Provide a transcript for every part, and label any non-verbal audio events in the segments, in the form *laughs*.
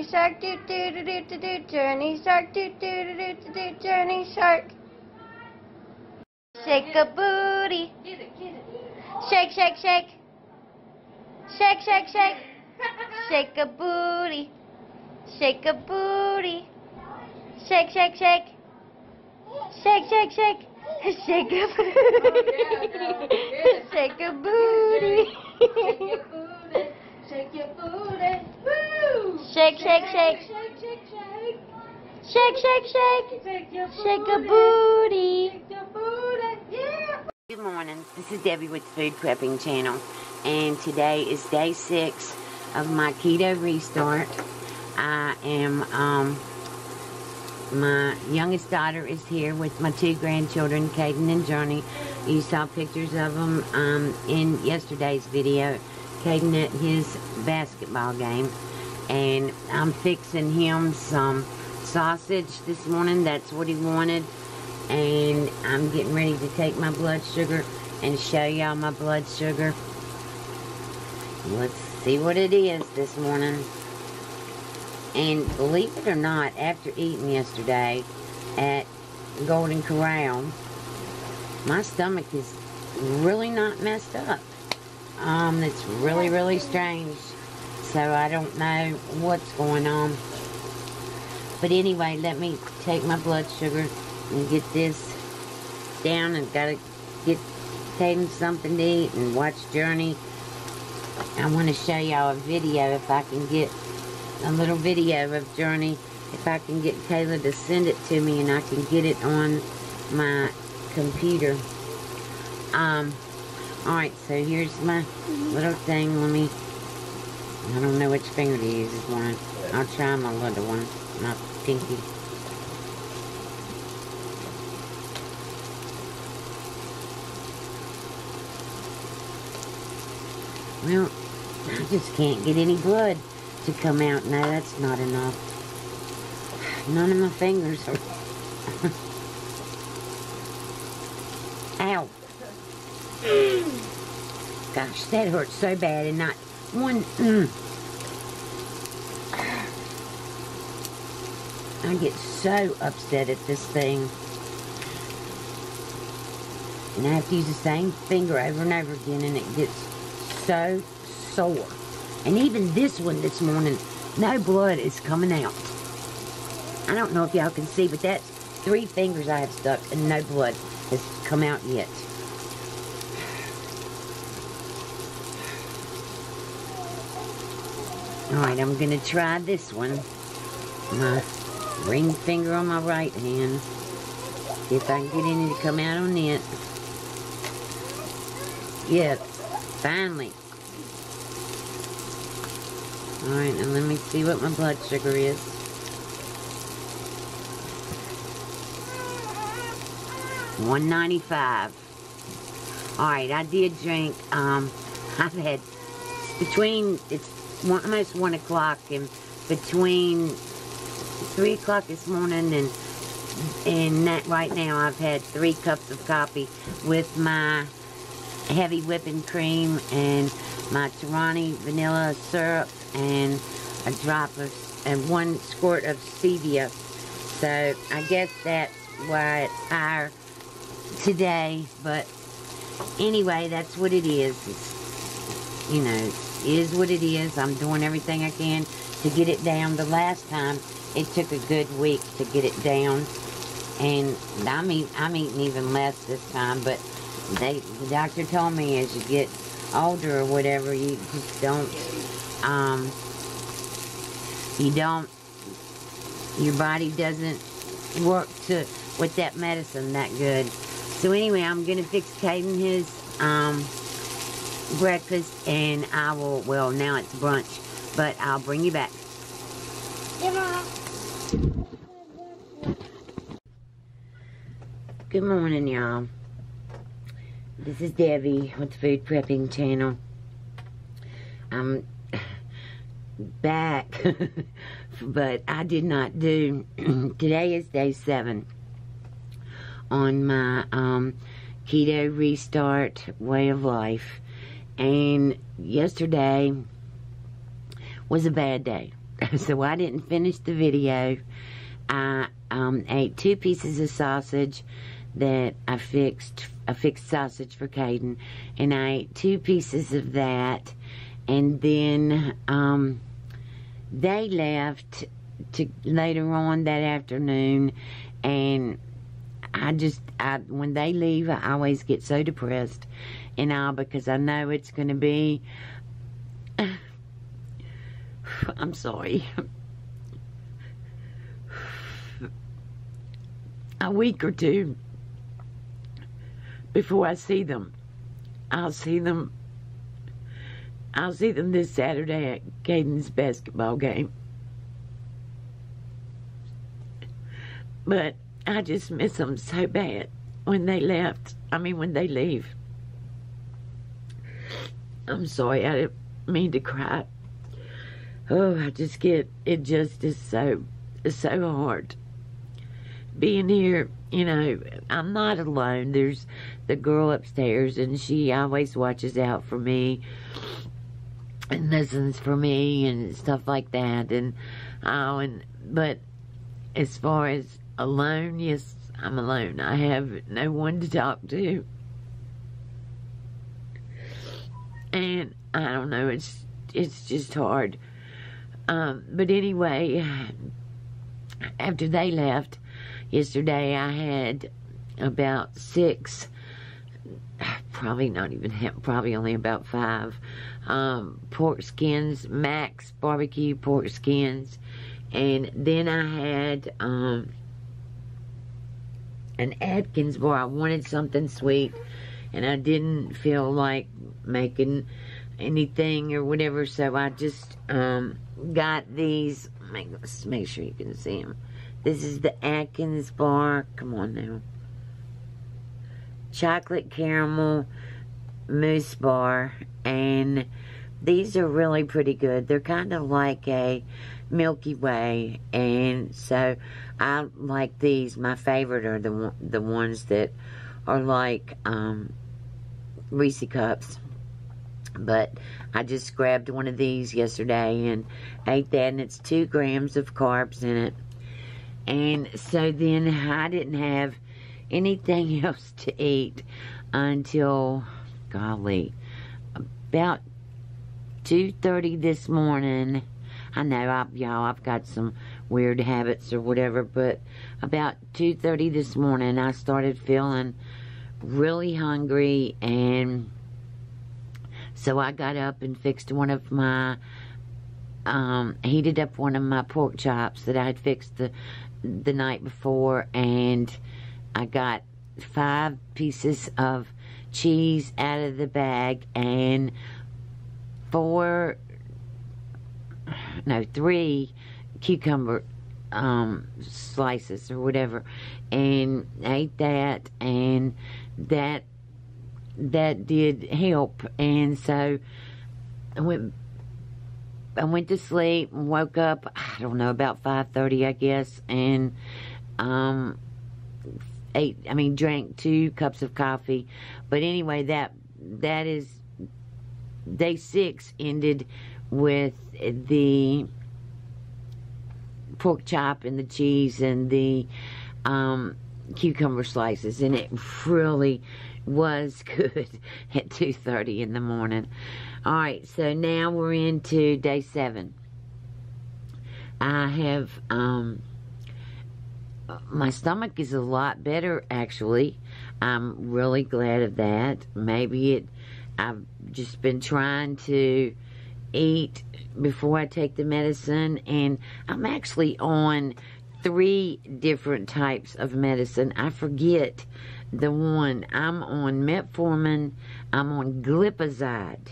Journee shark do do do do do do Journee shark do do do do do do Journee shark. Shake a booty. Shake shake shake. Shake shake shake. Shake a booty. Shake a booty. Shake shake shake. Shake shake shake. Shake a booty. Shake a booty. Shake your booty. Woo! Shake, shake, shake. Shake, shake, shake. Shake, shake, shake. Shake your Shake a booty. booty. Shake your booty. Yeah. Good morning. This is Debbie with the Food Prepping Channel, and today is day six of my keto restart. I am, um, my youngest daughter is here with my two grandchildren, Caden and Journee. You saw pictures of them um, in yesterday's video. Caden at his basketball game, and I'm fixing him some sausage this morning. That's what he wanted and I'm getting ready to take my blood sugar and show y'all my blood sugar. Let's see what it is this morning. And believe it or not, after eating yesterday at Golden Corral, my stomach is really not messed up. Um, it's really, really strange. So I don't know what's going on. But anyway, let me take my blood sugar and get this down and gotta get Caden something to eat and watch Journee. I want to show y'all a video if I can get a little video of Journee. If I can get Kayla to send it to me and I can get it on my computer. Um, alright, so here's my little thing. Let me, I don't know which finger to use this one. I'll try my little one, my pinky. Well, I just can't get any blood to come out. No, that's not enough. None of my fingers are. *laughs* Ow. Gosh, that hurts so bad and not one. Mm. I get so upset at this thing. And I have to use the same finger over and over again and it gets so sore. And even this one this morning, no blood is coming out. I don't know if y'all can see, but that's three fingers I have stuck and no blood has come out yet. Alright, I'm gonna try this one. My ring finger on my right hand. If I can get any to come out on it. Yeah, finally. Alright, and let me see what my blood sugar is. One ninety five. Alright, I did drink, um, *laughs* I've had between it's one, almost one o'clock and between three o'clock this morning and and that right now I've had three cups of coffee with my heavy whipping cream and my Torani vanilla syrup and a drop of and one squirt of stevia. So I guess that's why it's higher today. But anyway, that's what it is. It's, you know, is what it is. I'm doing everything I can to get it down. The last time it took a good week to get it down, and I'm I'm eating even less this time. But they the doctor told me as you get older or whatever, you just don't um you don't your body doesn't work to with that medicine that good. So anyway, I'm gonna fix Caden his um breakfast and I will well now it's brunch, but I'll bring you back. Good morning, y'all. This is Debbie with the Food Prepping Channel. I'm *sighs* back, *laughs* but I did not do. *clears throat* today is day seven on my um, keto restart way of life, and yesterday was a bad day. *laughs* so I didn't finish the video. I um, ate two pieces of sausage that I fixed, a fixed sausage for Caden, and I ate two pieces of that, and then um, they left to later on that afternoon, and I just, I when they leave, I always get so depressed, and all because I know it's going to be. *sighs* I'm sorry. A week or two before I see them. I'll see them. I'll see them this Saturday at Caden's basketball game. But I just miss them so bad when they left. I mean, when they leave. I'm sorry, I didn't mean to cry. Oh, I just get, it just is so, so hard. Being here, you know, I'm not alone. There's the girl upstairs, and she always watches out for me and listens for me and stuff like that. And, oh, and, but as far as alone, yes, I'm alone. I have no one to talk to. And I don't know, it's it's just hard. Um, but anyway, after they left yesterday, I had about six, probably not even, *laughs* probably only about five, um, pork skins, Mac's barbecue pork skins. And then I had um, an Atkins bar. I wanted something sweet, and I didn't feel like making anything or whatever, so I just um, got these. Let's make sure you can see them. This is the Atkins bar. Come on now. Chocolate caramel mousse bar, and these are really pretty good. They're kind of like a Milky Way, and so I like these. My favorite are the the ones that are like um, Reese cups. But I just grabbed one of these yesterday and ate that, and it's two grams of carbs in it. And so then I didn't have anything *laughs* else to eat until, golly, about 2.30 this morning. I know, y'all, I've got some weird habits or whatever, but about 2.30 this morning, I started feeling really hungry, and so I got up and fixed one of my, um, heated up one of my pork chops that I had fixed the, the night before, and I got five pieces of cheese out of the bag and four, no, three cucumber um, slices or whatever, and ate that, and that that did help, and so I went. I went to sleep and woke up. I don't know about five thirty, I guess, and um, ate. I mean, drank two cups of coffee. But anyway, that that is day six ended with the pork chop and the cheese and the um, cucumber slices, and it really was *laughs* good at 2.30 in the morning. All right, so now we're into day seven. I have, um, my stomach is a lot better, actually. I'm really glad of that. Maybe it, I've just been trying to eat before I take the medicine, and I'm actually on three different types of medicine. I forget the one. I'm on metformin. I'm on glipizide.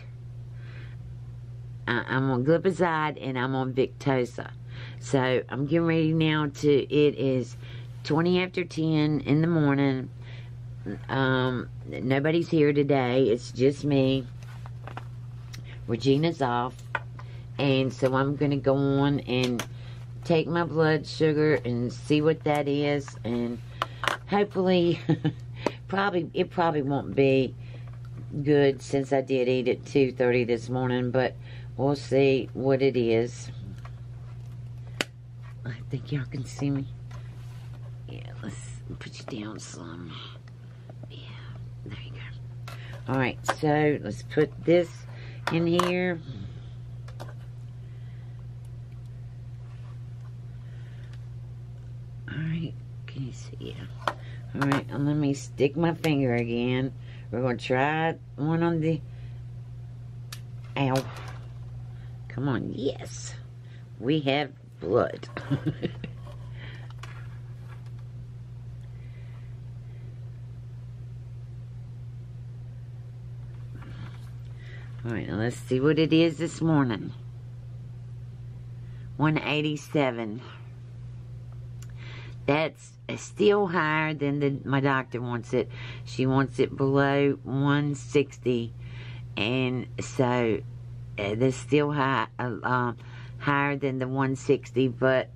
I'm on glipizide and I'm on Victoza. So I'm getting ready now to, it is 20 after 10 in the morning. Um, nobody's here today. It's just me. Regina's off. And so I'm going to go on and take my blood sugar and see what that is. And hopefully, *laughs* probably, it probably won't be good since I did eat at 2.30 this morning. But we'll see what it is. I think y'all can see me. Yeah, let's put you down some. Yeah, there you go. All right, so let's put this in here. All right, can you see? Yeah. All right, and let me stick my finger again. We're gonna try one on the. Ow. Come on, yes. We have blood. *laughs* All right, let's see what it is this morning. 187. That's still higher than the, my doctor wants it. She wants it below 160. And so uh, that's still high, uh, uh, higher than the 160, but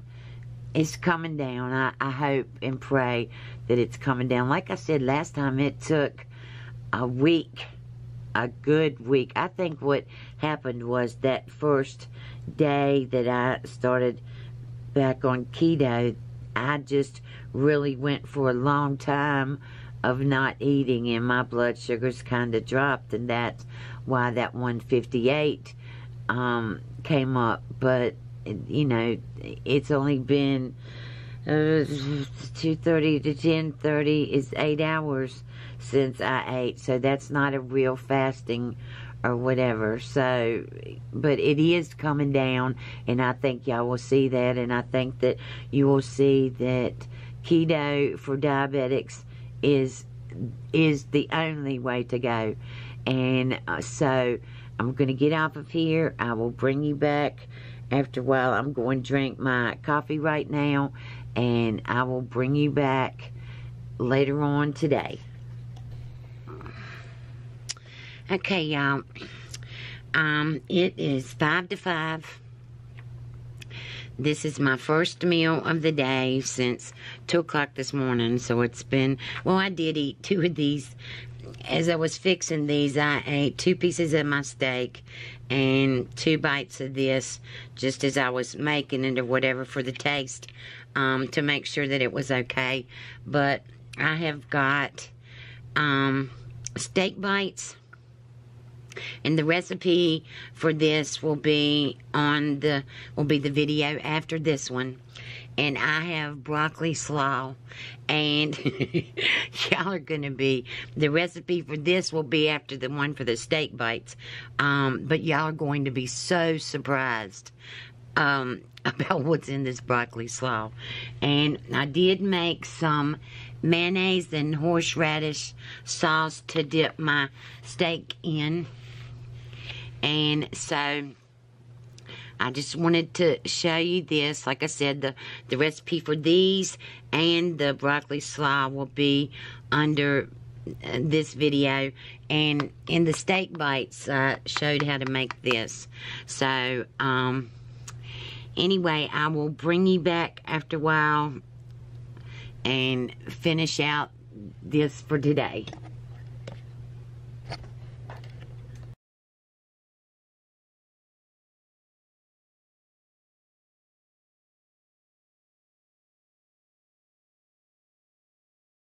it's coming down. I, I hope and pray that it's coming down. Like I said last time, it took a week a good week. I think what happened was that first day that I started back on keto, I just really went for a long time of not eating and my blood sugars kind of dropped and that's why that 158 um, came up. But, you know, it's only been uh, 2.30 to 10.30 is eight hours since I ate, so that's not a real fasting or whatever. So, but it is coming down, and I think y'all will see that, and I think that you will see that keto for diabetics is is the only way to go. And uh, so I'm going to get off of here. I will bring you back after a while. I'm going to drink my coffee right now, and I will bring you back later on today. Okay, y'all. Um, it is five to five. This is my first meal of the day since two o'clock this morning. So it's been, well, I did eat two of these. As I was fixing these, I ate two pieces of my steak and two bites of this just as I was making it or whatever for the taste um, to make sure that it was okay. But I have got um, steak bites and the recipe for this will be on the will be the video after this one. And I have broccoli slaw and *laughs* y'all are gonna be the recipe for this will be after the one for the steak bites. Um, but y'all are going to be so surprised um, *laughs* about what's in this broccoli slaw. And I did make some mayonnaise and horseradish sauce to dip my steak in and so I just wanted to show you this. Like I said, the, the recipe for these and the broccoli slaw will be under uh, this video. And in the steak bites, I showed how to make this. So, um, anyway, I will bring you back after a while and finish out this for today.